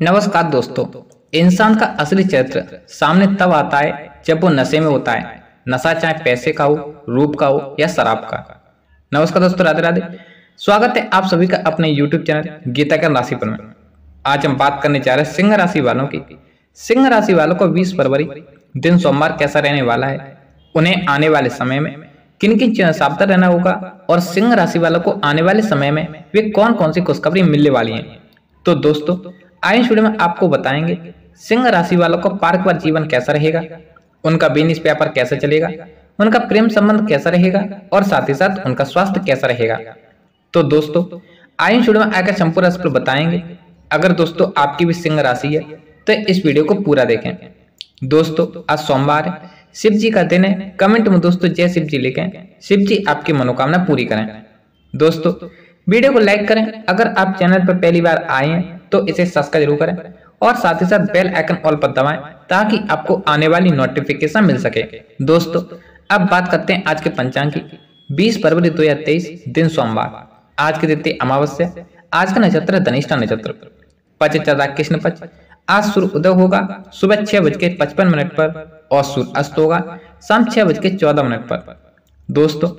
नमस्कार दोस्तों, इंसान का असली चरित्र सामने तब आता है जब वो नशे में होता है। नशा चाहे पैसे का हो, रूप का हो या शराब का। नमस्कार दोस्तों, राधे राधे। स्वागत है आप सभी का अपने YouTube चैनल गीता का राशिफल में। आज हम बात करने जा रहे हैं सिंह राशि वालों की। सिंह राशि वालों को 20 फरवरी, दिन सोमवार कैसा रहने वाला है, उन्हें आने वाले समय में किन किन सावधान रहना होगा और सिंह राशि वालों को आने वाले समय में वे कौन कौन सी खुशखबरी मिलने वाली हैं। तो दोस्तों आए वीडियो में आपको बताएँगे, सिंह राशि वालों को पार्क पर जीवन कैसा रहेगा, उनका बिज़नेस व्यापार कैसा चलेगा, उनका प्रेम संबंध कैसा रहेगा, और साथ ही साथ उनका स्वास्थ्य कैसा रहेगा। तो दोस्तों, आए वीडियो में आकर संपूर्ण राशि बताएँगे, अगर दोस्तों आपकी भी सिंह राशि है तो इस वीडियो को पूरा देखें। दोस्तों, आज सोमवार है शिव जी का दिन है, कमेंट में दोस्तों जय शिव जी लिखें शिव जी आपकी मनोकामना पूरी करें। दोस्तों, वीडियो को लाइक करें, अगर आप चैनल पर पहली बार आए हैं तो इसे सब्सक्राइब ज़रूर करें। और साथ ही साथ बेल आइकन ऑल पर दबाएँ, ताकि आपको आने वाली नोटिफिकेशन मिल सके। दोस्तों, अब बात करते हैं आज के पंचांग की। 20 फरवरी 2023 दिन सोमवार। आज की तिथि अमावस्या। आज का नक्षत्र धनिष्ठा नक्षत्र। पचचरा कृष्ण पच। आज सूर्य उदय होगा। सुबह छह बज के पचपन मिनट पर और सूर्य अस्त होगा। शाम छह बज के चौदह मिनट पर। दोस्तों,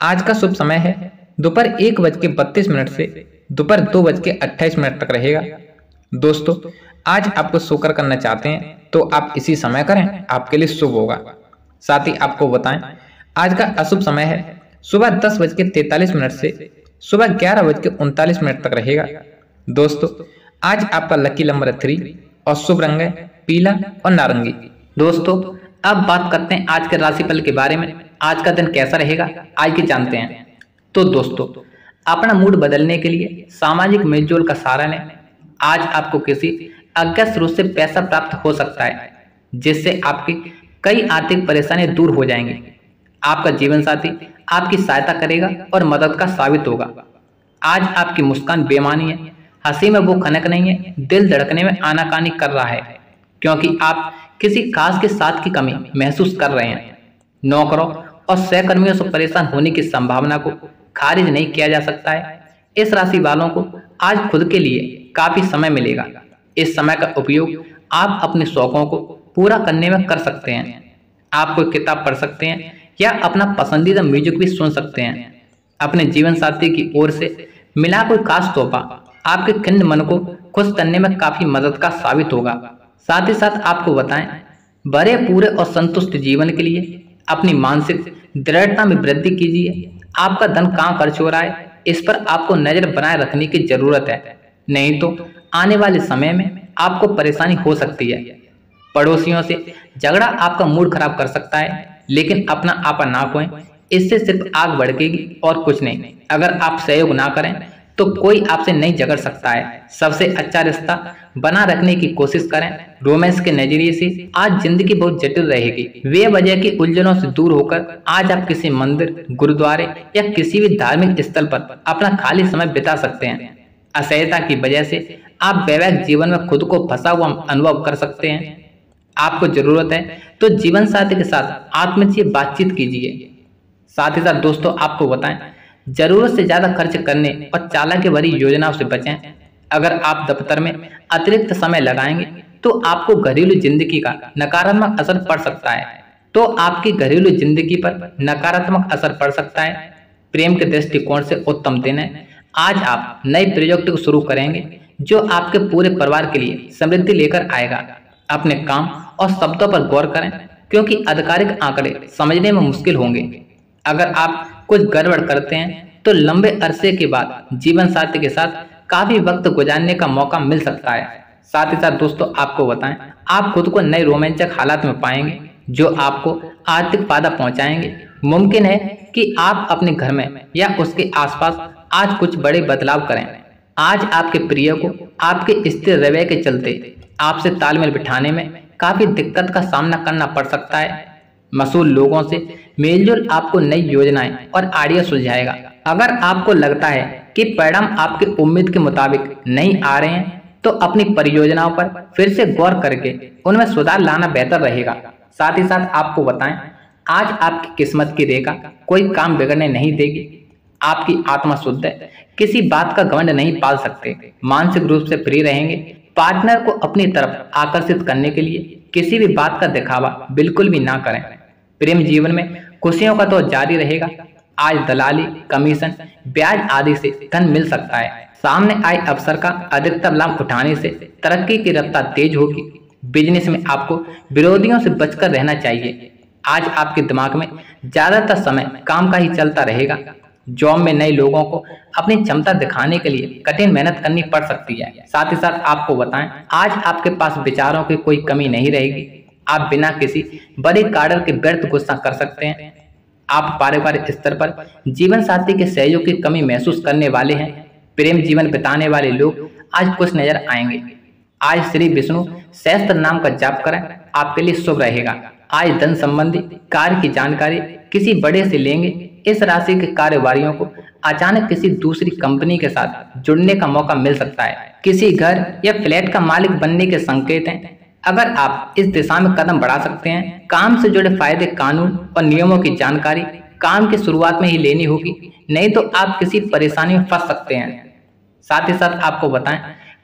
आज का शुभ समय है। दोपहर एक बज के बत्तीस मिनट से दोपहर दो बज के अट्ठाईस मिनट तक रहेगा। दोस्तों, आज आपको सोकर करना चाहते हैं तो आप इसी समय करें, आपके लिए शुभ होगा। साथ ही आपको बताएँ, आज का अशुभ समय है। सुबह दस बज के तैतालीस मिनट से सुबह ग्यारह बज के उनतालीस मिनट तक रहेगा। दोस्तों, आज आपका लकी नंबर है थ्री और शुभ रंग है पीला और नारंगी। दोस्तों, अब बात करते हैं आज के राशिफल के बारे में। आज का दिन कैसा रहेगा, आइए जानते हैं। तो दोस्तों अपना मूड बदलने के लिए सामाजिक मेलजोल का सहारा लें। आज आपको किसी अज्ञात स्रोत से पैसा प्राप्त हो सकता है, जिससे आपकी कई आर्थिक परेशानियाँ दूर हो जाएँगी। आपका जीवन साथी आपकी सहायता करेगा और मदद का साबित होगा। आज आपकी मुस्कान बेमानी है, हँसी में वो खनक नहीं है, दिल धड़कने में आनाकानी कर रहा है, क्योंकि आप किसी खास के साथ की कमी महसूस कर रहे हैं। नौकरों और सहकर्मियों से परेशान होने की संभावना को खारिज नहीं किया जा सकता है। इस राशि वालों को आज खुद के लिए काफ़ी समय मिलेगा। इस समय का उपयोग आप अपने शौकों को पूरा करने में कर सकते हैं। आप कोई किताब पढ़ सकते हैं या अपना पसंदीदा म्यूज़िक भी सुन सकते हैं। अपने जीवन साथी की ओर से मिला कोई खास तोहफा आपके खिंड मन को खुश करने में काफ़ी मदद का साबित होगा। साथ ही साथ आपको बताएँ, बड़े, पूरे और संतुष्ट जीवन के लिए अपनी मानसिक दृढ़ता में वृद्धि कीजिए। आपका धन कहाँ खर्च हो रहा है? इस पर आपको नज़र बनाए रखने की ज़रूरत है। नहीं तो आने वाले समय में आपको परेशानी हो सकती है। पड़ोसियों से झगड़ा आपका मूड खराब कर सकता है, लेकिन अपना आपा ना खोएँ। इससे सिर्फ़ आग भड़केगी और कुछ नहीं। अगर आप सहयोग ना करें तो कोई आपसे नहीं झगड़ सकता है। सबसे अच्छा रिश्ता बना रखने की कोशिश करें। रोमांस के नज़रिए से आज ज़िंदगी बहुत जटिल रहेगी। वे वजह की उलझनों से दूर होकर आज आप किसी मंदिर, गुरुद्वारे या किसी भी धार्मिक स्थल पर अपना खाली समय बिता सकते हैं। असह्यता की वजह से आप वैवाहिक जीवन में खुद को फंसा हुआ अनुभव कर सकते हैं। आपको ज़रूरत है तो जीवन साथी के साथ आत्मचीय बातचीत कीजिए। साथ ही साथ दोस्तों, आपको बताएँ ज़रूरत से ज़्यादा खर्च करने और चालाकी भरी योजनाओं से बचें। अगर आप दफ्तर में अतिरिक्त समय लगाएँगे तो आपको घरेलू ज़िंदगी का नकारात्मक असर पड़ सकता है। तो आपकी घरेलू ज़िंदगी पर नकारात्मक असर पड़ सकता है। प्रेम के दृष्टिकोण से उत्तम दिन है। आज आप नए प्रोजेक्ट को शुरू करेंगे, जो आपके पूरे परिवार के लिए समृद्धि लेकर आएगा। अपने काम और शब्दों पर गौर करें, क्योंकि आधिकारिक आंकड़े समझने में मुश्किल होंगे। अगर आप कुछ गड़बड़ करते हैं तो लंबे अरसे के बाद जीवन साथी के साथ काफ़ी वक्त गुजारने का मौका मिल सकता है। साथ ही साथ दोस्तों, आपको बताएँ, आप खुद को नए रोमांचक हालात में पाएँगे, जो आपको आर्थिक फ़ायदा पहुंचाएँगे। मुमकिन है कि आप अपने घर में या उसके आसपास आज कुछ बड़े बदलाव करें। आज आपके प्रिय को आपके स्थिर रवैये के चलते आपसे तालमेल बिठाने में काफ़ी दिक्कत का सामना करना पड़ सकता है। मशहूर लोगों से मेलजोल आपको नई योजनाएँ और आइडिया सुलझाएगा अगर आपको लगता है कि परिणाम आपके उम्मीद के मुताबिक नहीं आ रहे हैं तो अपनी परियोजनाओं पर फिर से गौर करके उनमें सुधार लाना बेहतर रहेगा। साथ ही साथ आपको बताएँ, आज आपकी किस्मत की रेखा कोई काम बिगड़ने नहीं देगी। आपकी आत्मा शुद्ध है किसी बात का घमंड नहीं पाल सकते। मानसिक रूप से फ्री रहेंगे। पार्टनर को अपनी तरफ़ आकर्षित करने के लिए किसी भी बात का दिखावा बिल्कुल भी ना करें। प्रेम जीवन में खुशियों का तो जारी रहेगा। आज दलाली, कमीशन, ब्याज आदि से धन मिल सकता है। सामने आए अवसर का अधिकतम लाभ उठाने से तरक्की की रफ्तार तेज होगी। बिज़नेस में आपको विरोधियों से बचकर रहना चाहिए। आज आपके दिमाग में ज़्यादातर समय काम का ही चलता रहेगा। जॉब में नए लोगों को अपनी क्षमता दिखाने के लिए कठिन मेहनत करनी पड़ सकती है। साथ ही साथ आपको बताएँ, आज आपके पास विचारों की कोई कमी नहीं रहेगी। आप बिना किसी बड़े कार्डर के व्यर्थ गुस्सा कर सकते हैं। आप पारिवारिक स्तर पर जीवन साथी के सहयोग की कमी महसूस करने वाले हैं। प्रेम जीवन बिताने वाले लोग आज कुछ नज़र आएँगे। आज श्री विष्णु सहस्त्र नाम का जाप करें, आपके लिए शुभ रहेगा। आज धन संबंधी कार्य की जानकारी किसी बड़े से लेंगे। इस राशि के कारोबारियों को अचानक किसी दूसरी कंपनी के साथ जुड़ने का मौका मिल सकता है। किसी घर या फ्लैट का मालिक बनने के संकेत हैं। अगर आप इस दिशा में कदम बढ़ा सकते हैं, काम से जुड़े फ़ायदे, कानून और नियमों की जानकारी काम की शुरुआत में ही लेनी होगी, नहीं तो आप किसी परेशानी में फंस सकते हैं। साथ ही साथ आपको बताएँ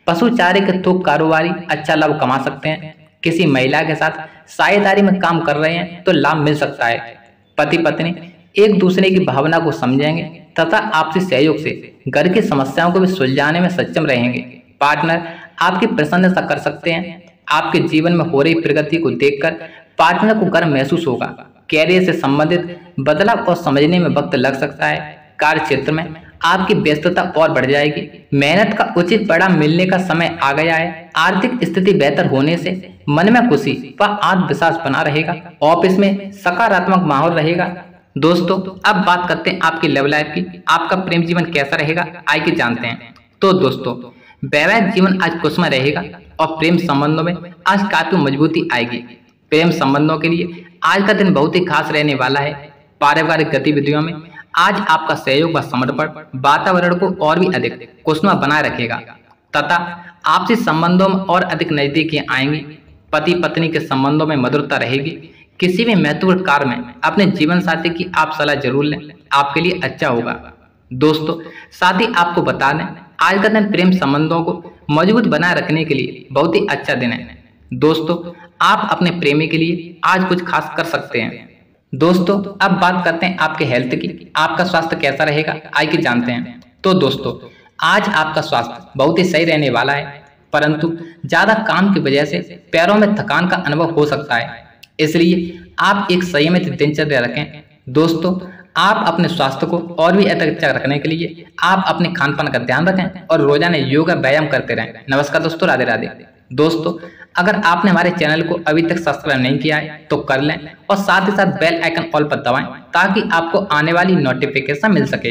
पशु चारे के थोक कारोबारी अच्छा लाभ कमा सकते हैं। किसी महिला के साथ साझेदारी में काम कर रहे हैं तो लाभ मिल सकता है। पति पत्नी एक दूसरे की भावना को समझेंगे, तथा आपसी सहयोग से घर की समस्याओं को भी सुलझाने में सक्षम रहेंगे। पार्टनर आपकी प्रसन्नता कर सकते हैं आपके जीवन में हो रही प्रगति को देखकर पार्टनर को गर्व महसूस होगा। कैरियर से संबंधित बदलाव और समझने में वक्त लग सकता है। कार्य क्षेत्र में आपकी व्यस्तता और बढ़ जाएगी। मेहनत का उचित परिणाम मिलने का समय आ गया है। आर्थिक स्थिति बेहतर होने से मन में खुशी व आत्मविश्वास बना रहेगा। ऑफ़िस में सकारात्मक माहौल रहेगा। दोस्तों, अब बात करते हैं आपकी लव लाइफ की। आपका प्रेम जीवन कैसा रहेगा? आइए जानते हैं। तो दोस्तों, वैवाहिक जीवन आज खुशमय रहेगा। और प्रेम संबंधों में आज काफ़ी मजबूती आएगी। प्रेम संबंधों के लिए आज का दिन बहुत ही खास रहने वाला है। पारिवारिक गतिविधियों में आज आपका सहयोग व समर्पण वातावरण को और भी अधिक खुशनुमा बनाए रखेगा। तथा आपसी संबंधों में और अधिक नजदीकी आएँगी। पति पत्नी के संबंधों में मधुरता रहेगी। किसी भी महत्वपूर्ण कार्य में अपने जीवन साथी की आप सलाह ज़रूर लें। आपके लिए अच्छा होगा। दोस्तों, साथ ही आपको बता दें, आज का दिन प्रेम संबंधों को मज़बूत बनाए रखने के लिए बहुत ही अच्छा दिन है। दोस्तों, आप अपने प्रेमी के लिए आज कुछ खास कर सकते हैं। दोस्तों, अब बात करते हैं आपके हेल्थ की। आपका स्वास्थ्य कैसा रहेगा, आइए जानते हैं। तो दोस्तों, आज आपका स्वास्थ्य बहुत ही सही रहने वाला है, परंतु ज़्यादा काम की वजह से पैरों में थकान का अनुभव हो सकता है। इसलिए आप एक संयमित दिनचर्या रखें। दोस्तों आप अपने स्वास्थ्य को और भी अच्छा रखने के लिए आप अपने खान पान का ध्यान रखें और रोज़ाना योगा व्यायाम करते रहें। नमस्कार दोस्तों, राधे राधे। दोस्तों, अगर आपने हमारे चैनल को अभी तक सब्सक्राइब नहीं किया है तो कर लें और साथ ही साथ बेल आइकन ऑल पर दबाएँ ताकि आपको आने वाली नोटिफिकेशन मिल सके।